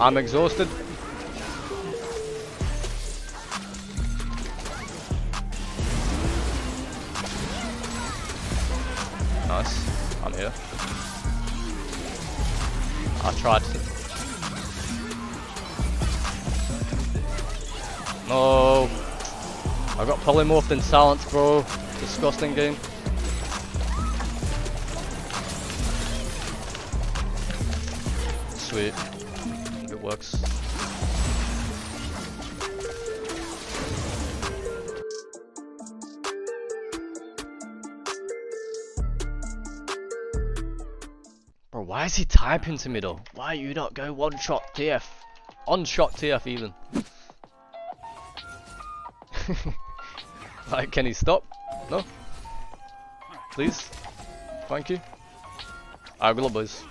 I'm exhausted. Nice. I'm here. I tried to. No. I got polymorphed in silence, bro. Disgusting game. Sweet. Bro, why is he typing to middle? Why you not go one shot TF? On shot TF even. like, can he stop? No? Please? Thank you. Alright, good luck boys.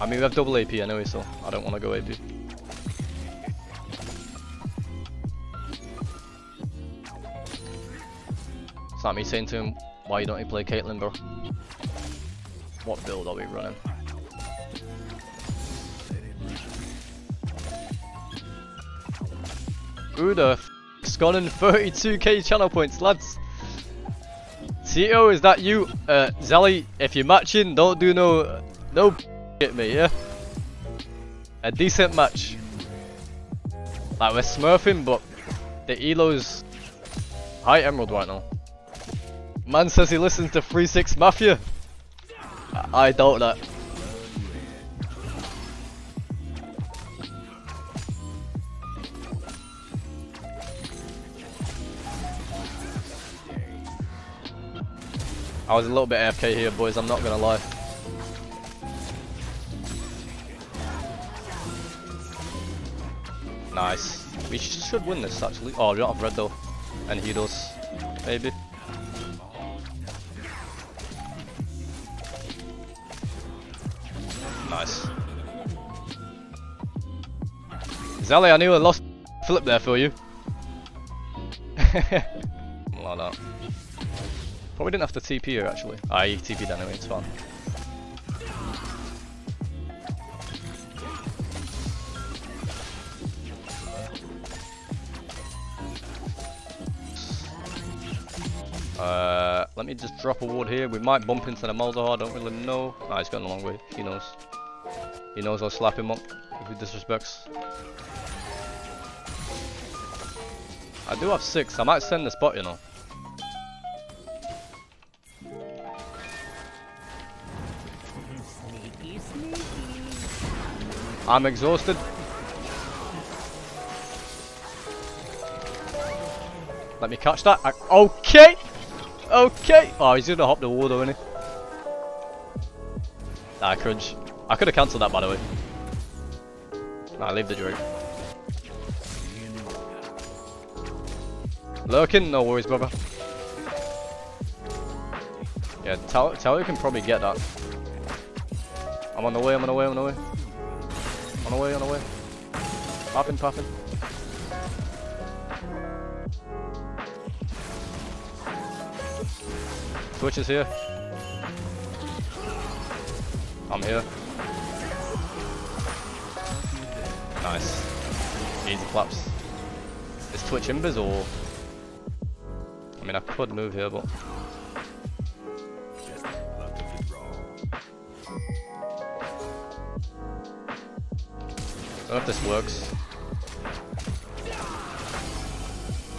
I mean, we have double AP anyway, so I don't want to go AP. It's not me saying to him, why don't you play Caitlyn, bro? What build are we running? Who the f***'s gone in 32k channel points, lads? Tito, is that you? Uh, Zelly, if you're matching, don't do no, no at me, yeah? A decent match. Like, we're smurfing, but the Elo's high emerald right now. Man says he listens to 3-6 Mafia. I, I doubt that. I was a little bit AFK here, boys, I'm not gonna lie. Nice. We sh should win this, actually. Oh, we don't have red, though. And he does. Maybe. Nice. Zelly, I knew I lost flip there for you. like. Probably didn't have to TP here actually. Ah, I TP'd anyway, it's fine. Uh, let me just drop a ward here. We might bump into the Malzahar, I don't really know. Ah, he's going a long way. He knows. He knows I'll slap him up if he disrespects. I do have six. I might send this bot, you know. I'm exhausted. Let me catch that. I okay. Okay. Oh, he's gonna hop the wall though, isn't he? Ah, crunch. I could have cancelled that by the way. Nah, leave the Drake. Lurking? No worries, brother. Yeah, Tower, Tower can probably get that. I'm on the way, I'm on the way, I'm on the way. On the way, on the way. Popping, popping. Twitch is here. I'm here. Nice. Easy claps. Is Twitch invis or? I mean, I could move here, but. I don't know if this works.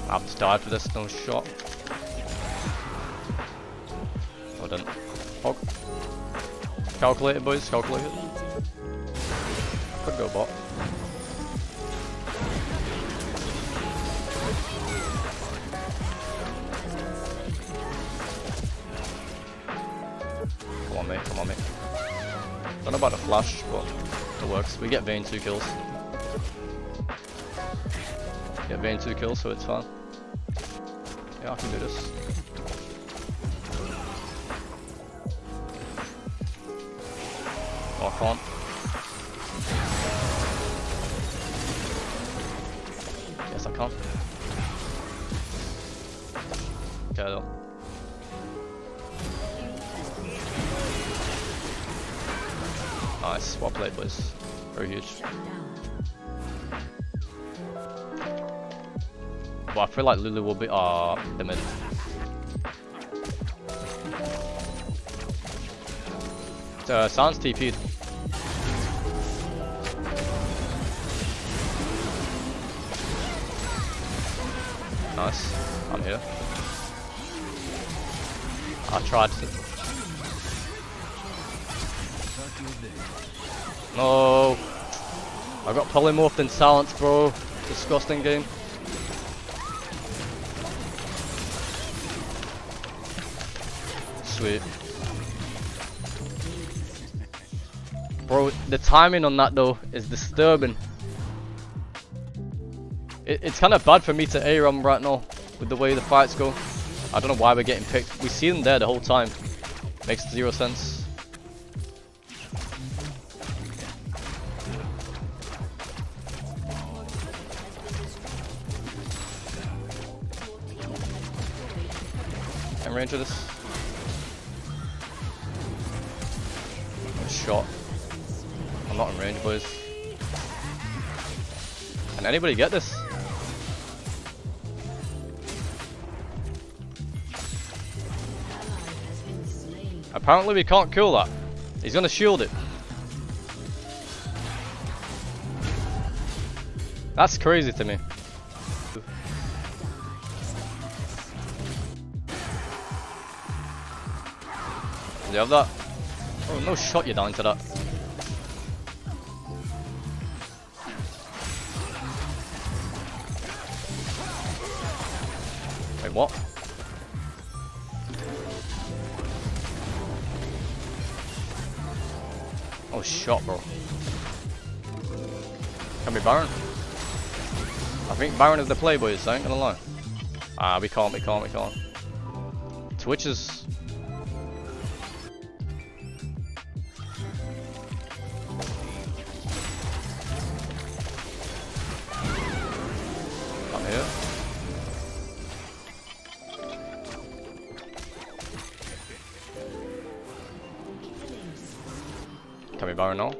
I have to die for this, no shot. Oh, didn't. Oh. Calculate it, boys, calculate it. Could go bot. Come on, mate, come on, mate. Don't know about the flash, but it works. We get Vayne two kills. Get Vayne two kills, so it's fine. Yeah, I can do this. I can't. Yes, I can. Okay, though. Nice, well played, boys. Very huge. But I feel like Lulu will be ah uh, the mid. Uh, Sans TP'd. Nice. I'm here. I tried to. No. I got polymorphed in silence, bro. Disgusting game. Sweet. Bro, the timing on that though is disturbing. It, it's kind of bad for me to ARAM right now with the way the fights go. I don't know why we're getting picked. We see them there the whole time. Makes zero sense. In range of this. Shot. I'm not in range, boys. Can anybody get this? Apparently we can't kill that. He's gonna shield it. That's crazy to me. Do you have that? Oh, no shot you down to that. Wait, what? Oh, shot, bro. Can be Baron. I think Baron is the play, boys, I ain't gonna lie. Ah, we can't, we can't, we can't. Twitch is... we now?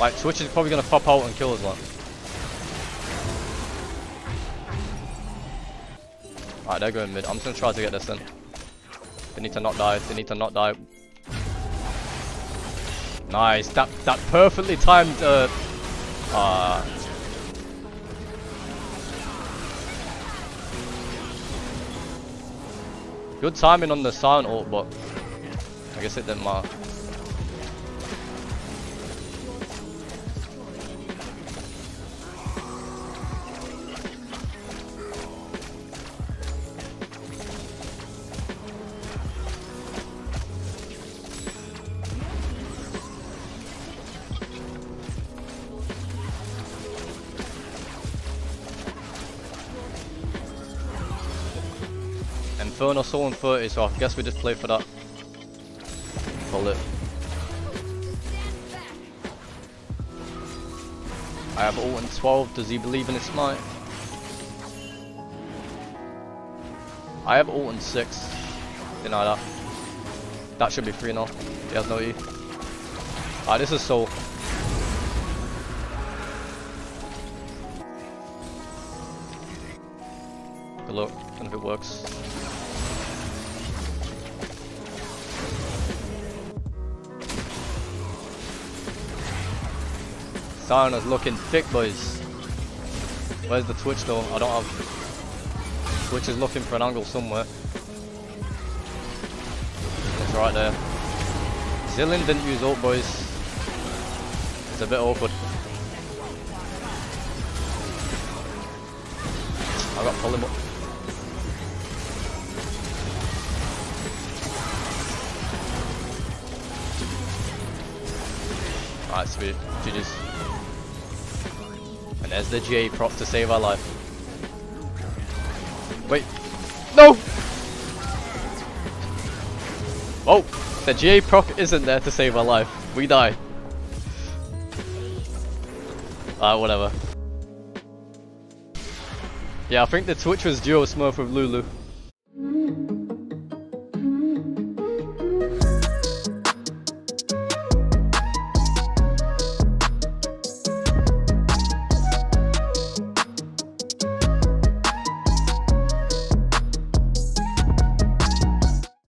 Like, Twitch is probably gonna pop out and kill us, like. Alright, they're going mid. I'm just gonna try to get this in. They need to not die. They need to not die. Nice. That that perfectly timed. Uh, uh, good timing on the silent ult, but I guess it didn't matter. Inferno soul 30, so I guess we just play for that. Call it. I have ult in 12, does he believe in his smite? I have ult in 6. Deny that. That should be free now. He has no E. Ah, this is so. Good luck, and if it works. Sauna's looking thick, boys. Where's the Twitch though? I don't have... Twitch is looking for an angle somewhere. It's right there. Zilean didn't use ult, boys. It's a bit awkward. I got pull him up. Alright, sweet. GG's. And there's the J prop to save our life. Wait. No! Oh! The GA proc isn't there to save our life. We die. Ah, uh, whatever. Yeah, I think the Twitch was duo smurf with Lulu.